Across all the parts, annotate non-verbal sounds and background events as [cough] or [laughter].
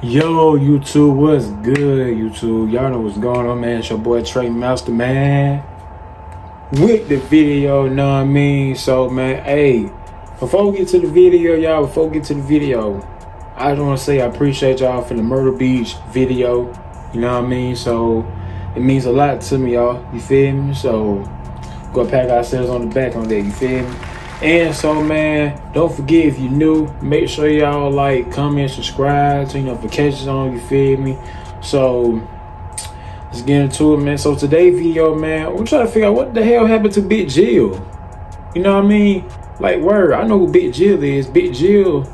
Yo, YouTube, what's good, YouTube? Y'all know what's going on, man. It's your boy Tra Master, man. With the video, know what I mean? So, man, hey, before we get to the video, y'all, before we get to the video, I just want to say I appreciate y'all for the Myrtle Beach video. You know what I mean? So, it means a lot to me, y'all. You feel me? So, go pat ourselves on the back on that. You feel me? And so, man, don't forget if you're new, make sure y'all like, comment, subscribe, turn notifications on. You feel me? So, let's get into it, man. So today video, man, we're trying to figure out what the hell happened to Big Jill. You know what I mean? Like, word, I know who Big Jill is. Big Jill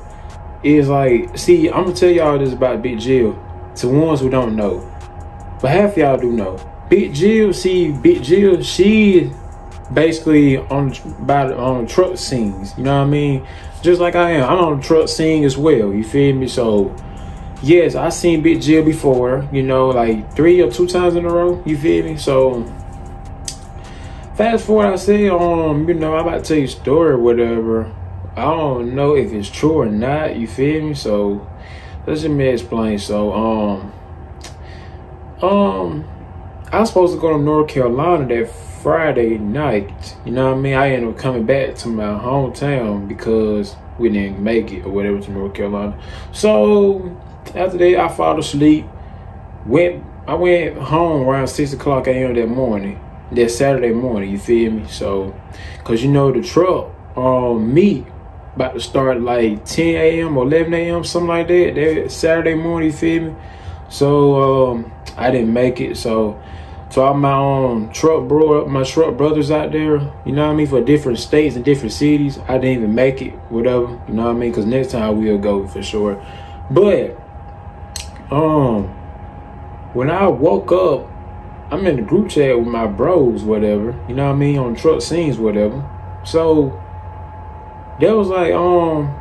is like, see, I'm gonna tell y'all this about Big Jill. To ones who don't know, but half y'all do know. Big Jill, see, Big Jill, she basically on by on truck scenes. You know what I mean? Just like I am, I'm on truck scene as well. You feel me? So yes, I seen Big Jill before. You know, like three or two times in a row. You feel me? So fast forward, I say, um, you know, I'm about to tell you a story or whatever. I don't know if it's true or not. You feel me? So let's just me explain. So um, um, I was supposed to go to North Carolina that Friday night. You know what I mean? I ended up coming back to my hometown because we didn't make it or whatever to North Carolina. So after that, I fell asleep. Went I went home around six o'clock a.m. that morning. That Saturday morning, you feel me? So, cause you know the truck um me about to start like 10 a.m. or 11 a.m. something like that. That Saturday morning, you feel me? So um I didn't make it. So so all my um truck bro my truck brothers out there, you know what I mean, for different states and different cities. I didn't even make it, whatever, you know what I mean? Cause next time we'll go for sure. But um when I woke up, I'm in the group chat with my bros, whatever, you know what I mean, on truck scenes, whatever. So that was like, um,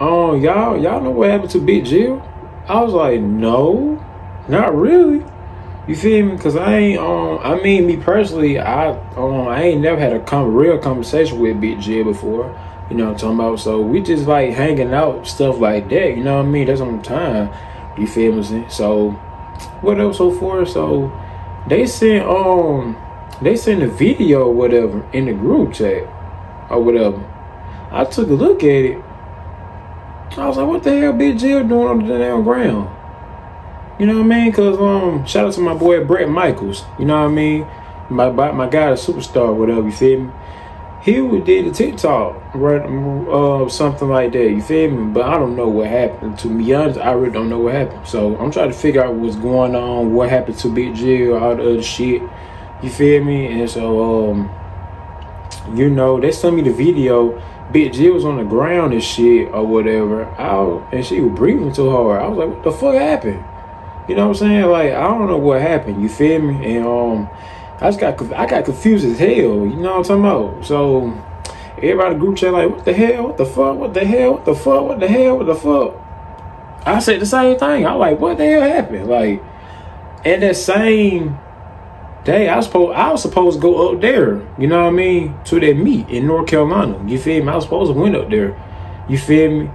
um, y'all, y'all know what happened to Big Jill? I was like, no, not really. You feel me? Cause I ain't um I mean me personally, I um I ain't never had a com- real conversation with Big Jill before. You know what I'm talking about? So we just like hanging out, stuff like that, you know what I mean? That's on time. You feel me? So what else so far? So they sent um they sent a video or whatever in the group chat or whatever. I took a look at it. I was like, what the hell Big Jill doing on the damn ground? You know what I mean? Cause um, shout out to my boy Brett Michaels. You know what I mean? My my guy, the superstar, whatever. You feel me? He did a TikTok, right? Uh, something like that. You feel me? But I don't know what happened. To be honest, I really don't know what happened. So I'm trying to figure out what's going on, what happened to Big Jill, all the other shit. You feel me? And so um, you know, they sent me the video. Big Jill was on the ground and shit or whatever. I, and she was breathing too hard. I was like, what the fuck happened? You know what I'm saying? Like I don't know what happened. You feel me? And um, I just got I got confused as hell. You know what I'm talking about? So everybody group chat like, what the hell? What the fuck? What the hell? What the fuck? What the hell? What the fuck? I said the same thing. I'm like, what the hell happened? Like, and that same day, I was supposed I was supposed to go up there. You know what I mean? To that meet in North Carolina. You feel me? I was supposed to went up there. You feel me?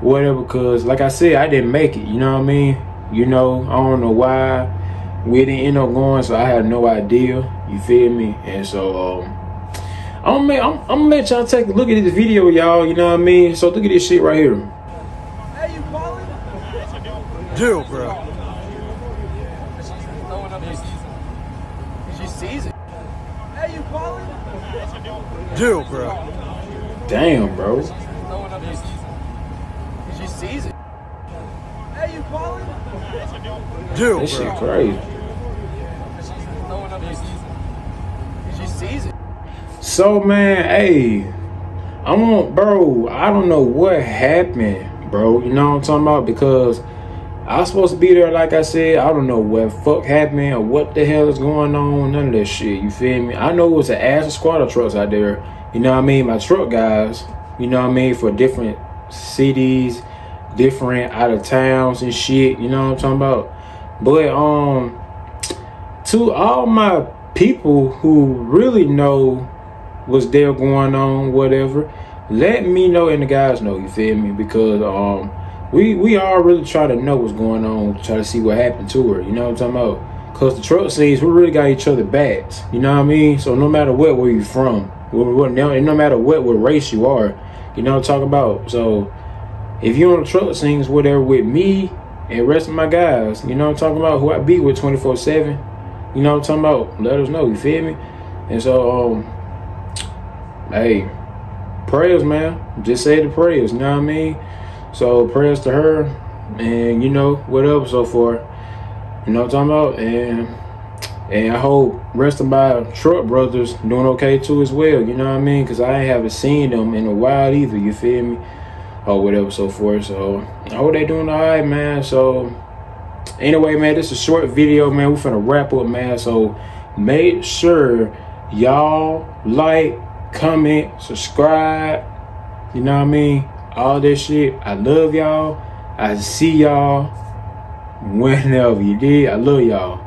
Whatever. Cause like I said, I didn't make it. You know what I mean? You know, I don't know why we didn't end up going, so I had no idea. You feel me? And so um I'm gonna, I'm, I'm gonna let y'all take a look at this video, y'all. You know what I mean? So look at this shit right here. Hey, you calling? Jill, bro. She sees it. Hey, you calling? Jill, bro. Damn, bro. She sees it. You This shit crazy. She sees it. So man, hey, I want, bro. I don't know what happened, bro. You know what I'm talking about? Because I was supposed to be there, like I said. I don't know what fuck happened or what the hell is going on. None of that shit. You feel me? I know it was an ass of squatter trucks out there. You know what I mean? My truck guys. You know what I mean? For different cities, different out of towns and shit. You know what I'm talking about? But um, to all my people who really know what's there going on, whatever, let me know and the guys know, you feel me? Because um we we all really try to know what's going on, try to see what happened to her. You know what I'm talking about? Cause the truck scenes, we really got each other backs. You know what I mean? So no matter what, where you from, no matter what, what race you are, you know what I'm talking about. So if you're on the truck scenes, whatever, with me and rest of my guys, you know what I'm talking about, who I be with 24 seven. You know what I'm talking about? Let us know. You feel me? And so, um, hey, prayers, man. Just say the prayers. You know what I mean? So prayers to her, and you know whatever so far. You know what I'm talking about? And and I hope rest of my truck brothers doing okay too as well. You know what I mean? Because I haven't seen them in a while either. You feel me? Or whatever so forth. So I hope they doing all right, man. So anyway, man, this is a short video, man. We're finna wrap up, man. So make sure y'all like, comment, subscribe. You know what I mean? All this shit. I love y'all. I see y'all [laughs] whenever you did. I love y'all.